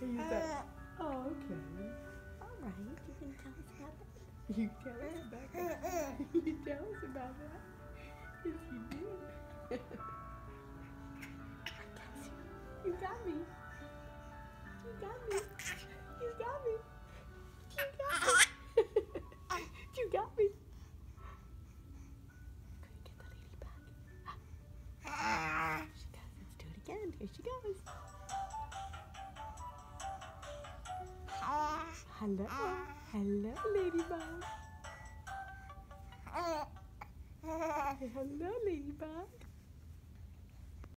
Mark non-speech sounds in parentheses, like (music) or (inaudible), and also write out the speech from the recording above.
He used that. Oh, okay. All right, you can tell us about that. (laughs) You tell us about that. (laughs) you tell us about that. If you do. you got me. You got me. You got me. You got me. (laughs) you got me. (gasps) Let's do it again. Here she goes. Hello. Hello, ladybug. (laughs) Hello, ladybug.